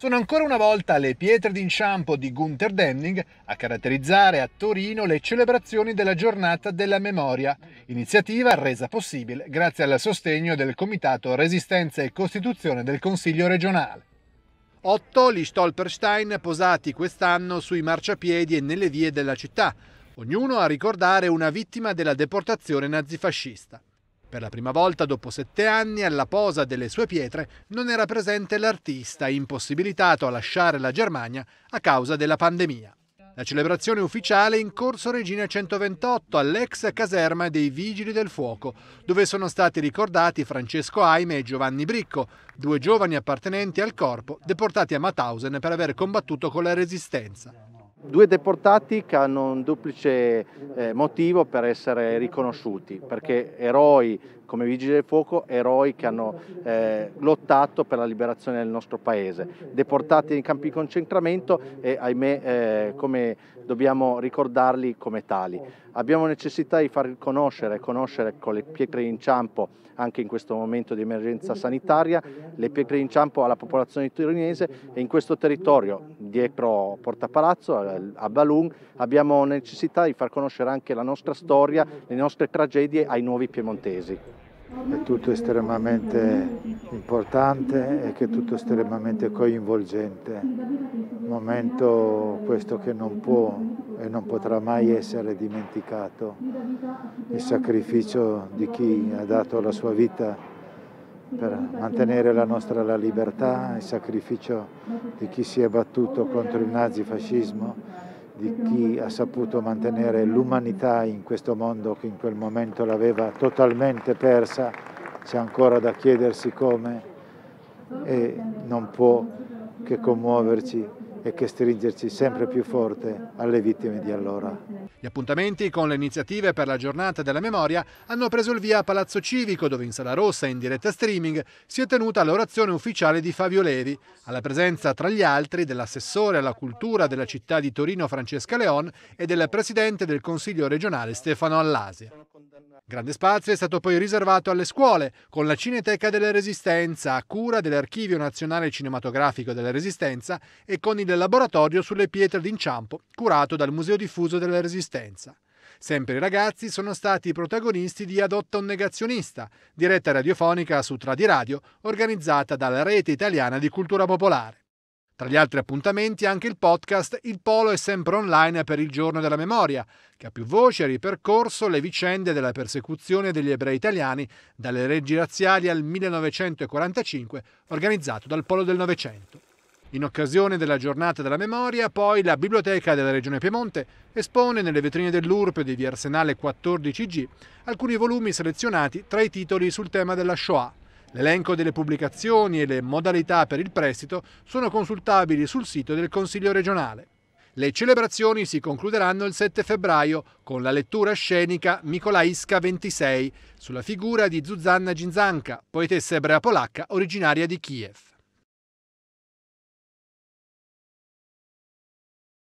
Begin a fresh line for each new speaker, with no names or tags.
Sono ancora una volta le pietre d'inciampo di Gunther Demning a caratterizzare a Torino le celebrazioni della giornata della memoria, iniziativa resa possibile grazie al sostegno del Comitato Resistenza e Costituzione del Consiglio regionale. Otto gli Stolperstein posati quest'anno sui marciapiedi e nelle vie della città, ognuno a ricordare una vittima della deportazione nazifascista. Per la prima volta dopo sette anni alla posa delle sue pietre non era presente l'artista impossibilitato a lasciare la Germania a causa della pandemia. La celebrazione ufficiale in corso Regina 128 all'ex caserma dei Vigili del Fuoco, dove sono stati ricordati Francesco Aime e Giovanni Bricco, due giovani appartenenti al corpo deportati a Mauthausen per aver combattuto con la resistenza.
Due deportati che hanno un duplice eh, motivo per essere riconosciuti, perché eroi come Vigili del Fuoco, eroi che hanno eh, lottato per la liberazione del nostro paese, deportati in campi di concentramento e ahimè eh, come dobbiamo ricordarli come tali. Abbiamo necessità di far conoscere, conoscere con le pietre d'inciampo anche in questo momento di emergenza sanitaria, le pietre d'inciampo alla popolazione torinese e in questo territorio, dietro Porta Palazzo, a Balun, abbiamo necessità di far conoscere anche la nostra storia, le nostre tragedie ai nuovi piemontesi.
È tutto estremamente importante e che è tutto estremamente coinvolgente. Momento questo che non può e non potrà mai essere dimenticato. Il sacrificio di chi ha dato la sua vita per mantenere la nostra la libertà, il sacrificio di chi si è battuto contro il nazifascismo di chi ha saputo mantenere l'umanità in questo mondo che in quel momento l'aveva totalmente persa, c'è ancora da chiedersi come e non può che commuoverci e che stringerci sempre più forte alle vittime di allora.
Gli appuntamenti con le iniziative per la giornata della memoria hanno preso il via a Palazzo Civico, dove in Sala Rossa in diretta streaming si è tenuta l'orazione ufficiale di Fabio Levi, alla presenza tra gli altri dell'assessore alla cultura della città di Torino Francesca Leon e del presidente del Consiglio regionale Stefano Allasia. Grande spazio è stato poi riservato alle scuole, con la Cineteca della Resistenza a cura dell'Archivio Nazionale Cinematografico della Resistenza e con il laboratorio sulle pietre d'inciampo, curato dal Museo Diffuso della Resistenza. Sempre i ragazzi sono stati i protagonisti di Adotta un negazionista, diretta radiofonica su Tradiradio, organizzata dalla Rete Italiana di Cultura Popolare. Tra gli altri appuntamenti anche il podcast Il Polo è sempre online per il giorno della memoria, che a più voci ha ripercorso le vicende della persecuzione degli ebrei italiani dalle leggi razziali al 1945, organizzato dal Polo del Novecento. In occasione della giornata della memoria, poi, la Biblioteca della Regione Piemonte espone nelle vetrine dell'URP di Via Arsenale 14G alcuni volumi selezionati tra i titoli sul tema della Shoah L'elenco delle pubblicazioni e le modalità per il prestito sono consultabili sul sito del Consiglio regionale. Le celebrazioni si concluderanno il 7 febbraio con la lettura scenica Mikolaiska 26 sulla figura di Zuzanna Ginzanka, poetessa ebrea polacca originaria di Kiev.